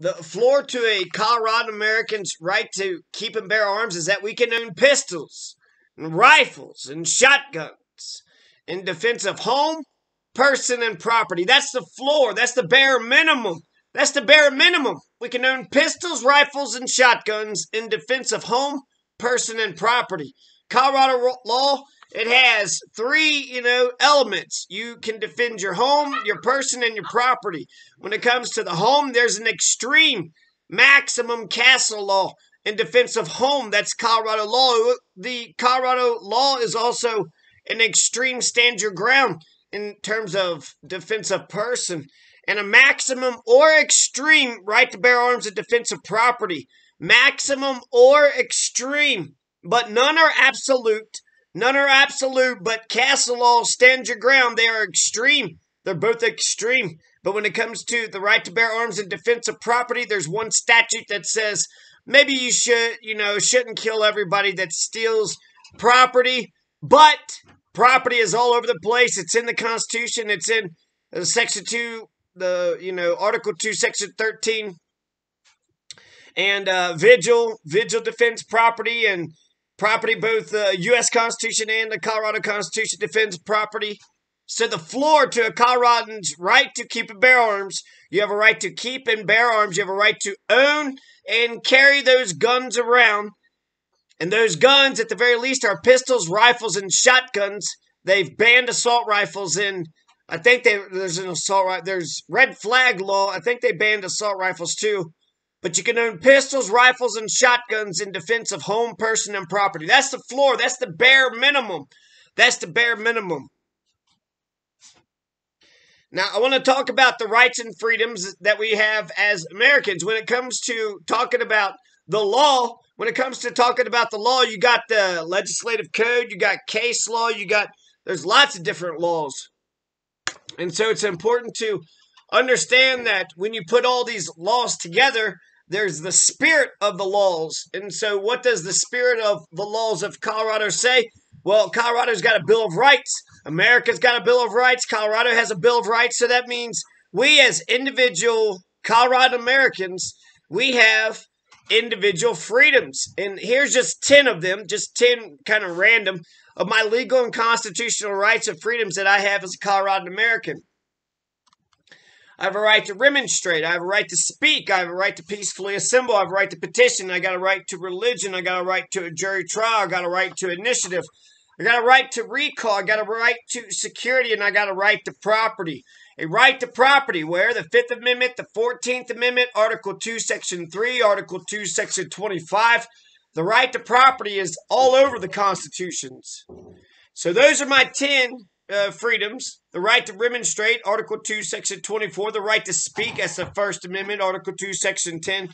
the floor to a Colorado American's right to keep and bear arms is that we can own pistols and rifles and shotguns in defense of home, person, and property. That's the floor. That's the bare minimum. That's the bare minimum. We can own pistols, rifles, and shotguns in defense of home, person, and property. Colorado law, it has three, you know, elements. You can defend your home, your person, and your property. When it comes to the home, there's an extreme maximum castle law in defense of home. That's Colorado law. The Colorado law is also an extreme stand your ground in terms of defense of person and a maximum or extreme right to bear arms in defense of property. Maximum or extreme, but none are absolute. None are absolute, but castle law stand your ground. They are extreme. They're both extreme. But when it comes to the right to bear arms in defense of property, there's one statute that says maybe you should, you know, shouldn't kill everybody that steals property, but property is all over the place. It's in the Constitution. It's in uh, Section 2, the, you know, Article 2, Section 13. And uh, vigil, vigil defense property and property, both the U.S. Constitution and the Colorado Constitution defends property. So the floor to a Coloradan's right to keep and bear arms, you have a right to keep and bear arms. You have a right to own and carry those guns around. And those guns, at the very least, are pistols, rifles, and shotguns. They've banned assault rifles in. I think they, there's an assault rifle. There's red flag law. I think they banned assault rifles too. But you can own pistols, rifles, and shotguns in defense of home, person, and property. That's the floor. That's the bare minimum. That's the bare minimum. Now, I want to talk about the rights and freedoms that we have as Americans. When it comes to talking about the law, when it comes to talking about the law, you got the legislative code, you got case law, you got, there's lots of different laws. And so it's important to understand that when you put all these laws together, there's the spirit of the laws. And so, what does the spirit of the laws of Colorado say? Well, Colorado's got a Bill of Rights. America's got a Bill of Rights. Colorado has a Bill of Rights. So that means we, as individual Colorado Americans, we have individual freedoms. And here's just 10 of them, just 10 kind of random of my legal and constitutional rights and freedoms that I have as a Colorado American. I have a right to remonstrate. I have a right to speak. I have a right to peacefully assemble. I have a right to petition. I got a right to religion. I got a right to a jury trial. I got a right to initiative. I got a right to recall. I got a right to security, and I got a right to property. A right to property, where the Fifth Amendment, the Fourteenth Amendment, Article 2, Section 3, Article 2, Section 25, the right to property is all over the Constitutions. So those are my 10 uh, freedoms. The right to remonstrate, Article 2, Section 24. The right to speak, as the First Amendment, Article 2, Section 10,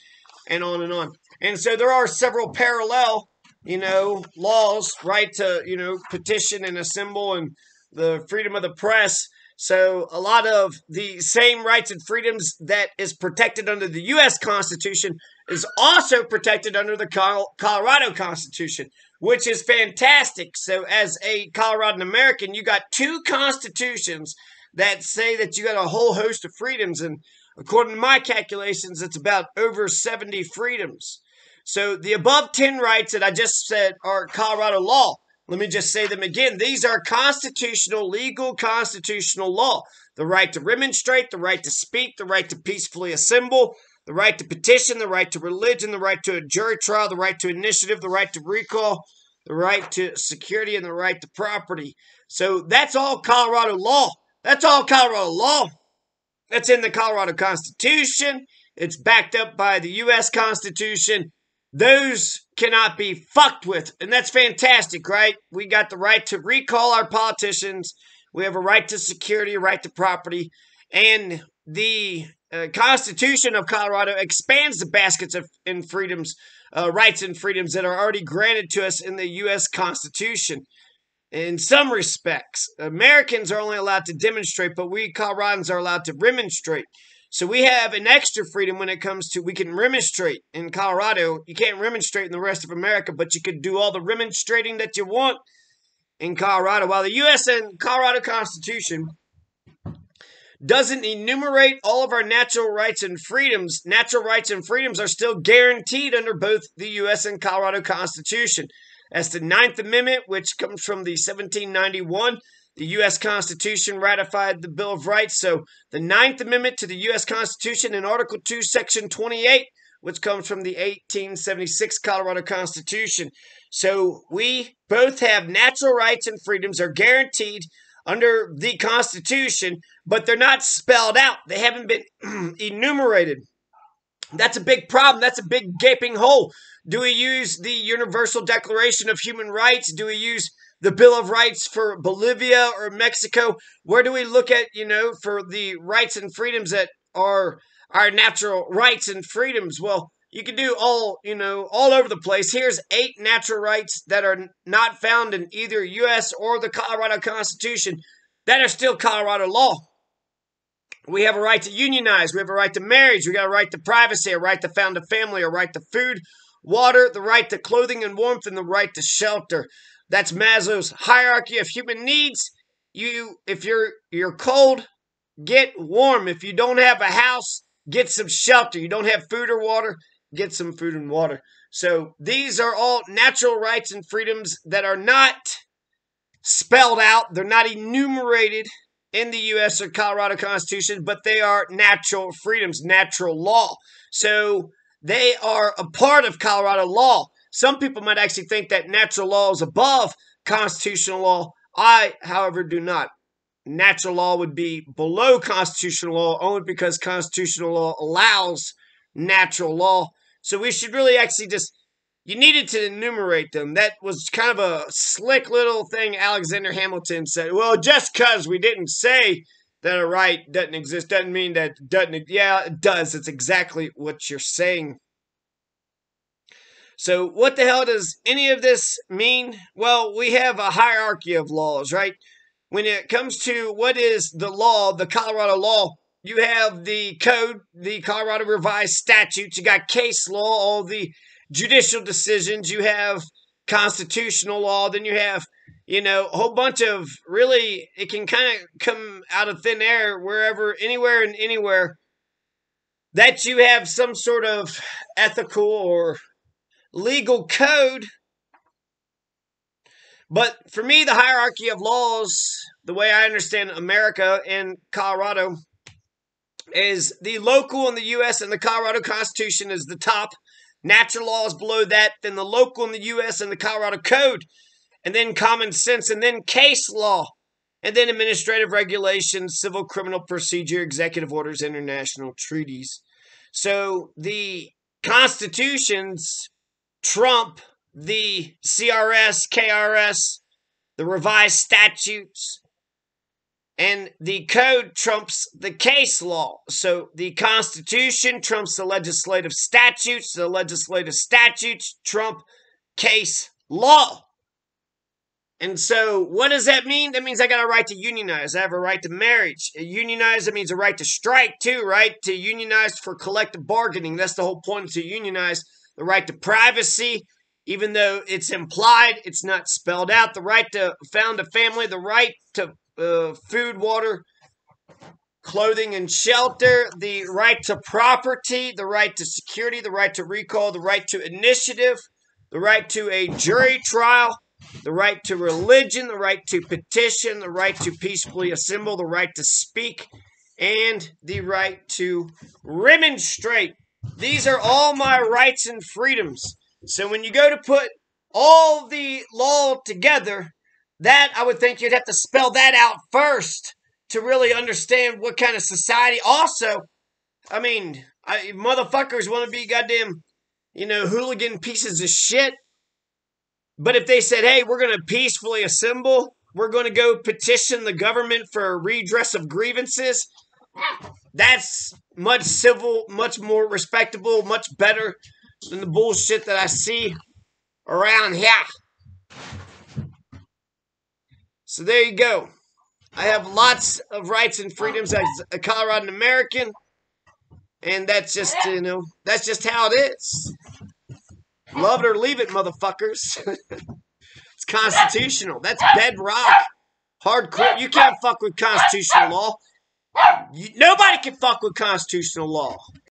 and on and on. And so there are several parallel you know, laws, right to, you know, petition and assemble and the freedom of the press. So a lot of the same rights and freedoms that is protected under the U.S. Constitution is also protected under the Colorado Constitution, which is fantastic. So as a Coloradan American, you got two constitutions that say that you got a whole host of freedoms. And according to my calculations, it's about over 70 freedoms. So the above 10 rights that I just said are Colorado law. Let me just say them again. These are constitutional, legal constitutional law. The right to remonstrate, the right to speak, the right to peacefully assemble, the right to petition, the right to religion, the right to a jury trial, the right to initiative, the right to recall, the right to security, and the right to property. So that's all Colorado law. That's all Colorado law. That's in the Colorado Constitution. It's backed up by the U.S. Constitution those cannot be fucked with. And that's fantastic, right? We got the right to recall our politicians. We have a right to security, a right to property. And the uh, Constitution of Colorado expands the baskets of and freedoms, uh, rights and freedoms that are already granted to us in the U.S. Constitution. In some respects, Americans are only allowed to demonstrate, but we Coloradans are allowed to remonstrate. So we have an extra freedom when it comes to we can remonstrate in Colorado. You can't remonstrate in the rest of America, but you can do all the remonstrating that you want in Colorado. While the U.S. and Colorado Constitution doesn't enumerate all of our natural rights and freedoms. Natural rights and freedoms are still guaranteed under both the U.S. and Colorado Constitution. As the Ninth Amendment, which comes from the 1791, the U.S. Constitution ratified the Bill of Rights. So the Ninth Amendment to the U.S. Constitution in Article 2, Section 28, which comes from the 1876 Colorado Constitution. So we both have natural rights and freedoms are guaranteed under the Constitution, but they're not spelled out. They haven't been enumerated. That's a big problem. That's a big gaping hole. Do we use the Universal Declaration of Human Rights? Do we use the Bill of Rights for Bolivia or Mexico? Where do we look at, you know, for the rights and freedoms that are our natural rights and freedoms? Well, you can do all, you know, all over the place. Here's eight natural rights that are not found in either U.S. or the Colorado Constitution that are still Colorado law. We have a right to unionize. We have a right to marriage. We got a right to privacy, a right to found a family, a right to food, water, the right to clothing and warmth, and the right to shelter. That's Maslow's hierarchy of human needs. You, if you're you're cold, get warm. If you don't have a house, get some shelter. You don't have food or water, get some food and water. So these are all natural rights and freedoms that are not spelled out. They're not enumerated in the U.S. or Colorado Constitution, but they are natural freedoms, natural law. So they are a part of Colorado law. Some people might actually think that natural law is above constitutional law. I, however, do not. Natural law would be below constitutional law only because constitutional law allows natural law. So we should really actually just you needed to enumerate them. That was kind of a slick little thing Alexander Hamilton said. Well, just because we didn't say that a right doesn't exist doesn't mean that doesn't. Yeah, it does. It's exactly what you're saying. So, what the hell does any of this mean? Well, we have a hierarchy of laws, right? When it comes to what is the law, the Colorado law, you have the code, the Colorado revised statutes, you got case law, all the judicial decisions, you have constitutional law, then you have, you know, a whole bunch of really, it can kind of come out of thin air wherever, anywhere and anywhere that you have some sort of ethical or legal code. But for me, the hierarchy of laws, the way I understand America and Colorado, is the local in the U.S. and the Colorado Constitution is the top Natural laws below that, then the local in the U.S. and the Colorado Code, and then common sense, and then case law, and then administrative regulations, civil criminal procedure, executive orders, international treaties. So the constitutions trump the CRS, KRS, the revised statutes, and the code trumps the case law. So the Constitution trumps the legislative statutes, the legislative statutes trump case law. And so, what does that mean? That means I got a right to unionize. I have a right to marriage. Unionize, that means a right to strike, too, right? To unionize for collective bargaining. That's the whole point to unionize. The right to privacy, even though it's implied, it's not spelled out. The right to found a family, the right to uh, food, water, clothing, and shelter, the right to property, the right to security, the right to recall, the right to initiative, the right to a jury trial, the right to religion, the right to petition, the right to peacefully assemble, the right to speak, and the right to remonstrate. These are all my rights and freedoms. So when you go to put all the law together, that I would think you'd have to spell that out first to really understand what kind of society. Also, I mean, I, motherfuckers want to be goddamn, you know, hooligan pieces of shit. But if they said, hey, we're going to peacefully assemble, we're going to go petition the government for redress of grievances, that's much civil, much more respectable, much better than the bullshit that I see around here. So there you go. I have lots of rights and freedoms as a Coloradan American, and that's just you know that's just how it is. Love it or leave it, motherfuckers. it's constitutional. That's bedrock. Hardcore. You can't fuck with constitutional law. You, nobody can fuck with constitutional law.